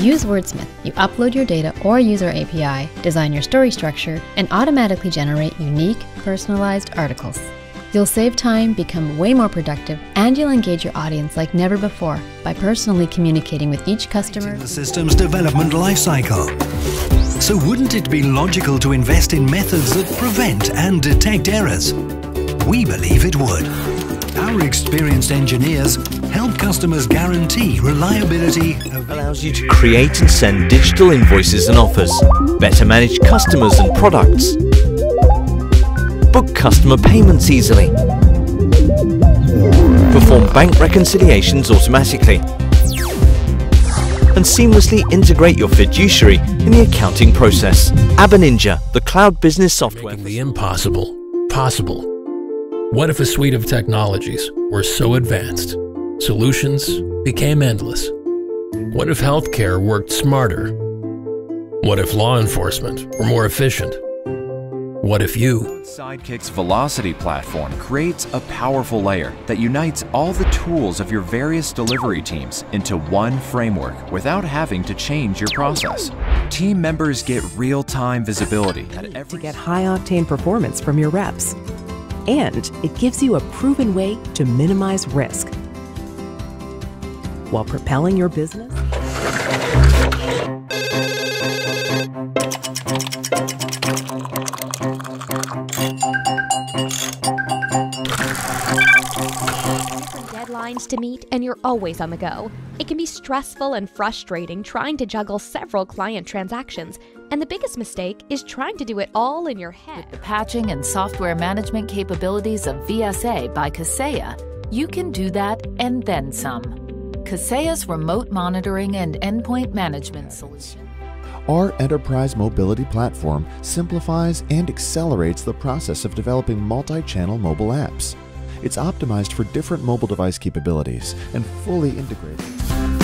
Use Wordsmith. You upload your data or use our API, design your story structure, and automatically generate unique, personalized articles. You'll save time, become way more productive, and you'll engage your audience like never before by personally communicating with each customer. The system's development lifecycle. So wouldn't it be logical to invest in methods that prevent and detect errors? We believe it would. Our experienced engineers help customers guarantee reliability allows you to create and send digital invoices and offers, better manage customers and products, book customer payments easily, perform bank reconciliations automatically, and seamlessly integrate your fiduciary in the accounting process. Abaninja, the cloud business software. Making the impossible possible. What if a suite of technologies were so advanced, solutions became endless? What if healthcare worked smarter? What if law enforcement were more efficient? What if you? Sidekick's Velocity platform creates a powerful layer that unites all the tools of your various delivery teams into one framework without having to change your process. Team members get real-time visibility to get high-octane performance from your reps. And it gives you a proven way to minimize risk while propelling your business deadlines to meet and you're always on the go. It can be stressful and frustrating trying to juggle several client transactions, and the biggest mistake is trying to do it all in your head. With the patching and software management capabilities of VSA by Kaseya, you can do that and then some. Kaseya's remote monitoring and endpoint management solution. Our enterprise mobility platform simplifies and accelerates the process of developing multi channel mobile apps. It's optimized for different mobile device capabilities and fully integrated.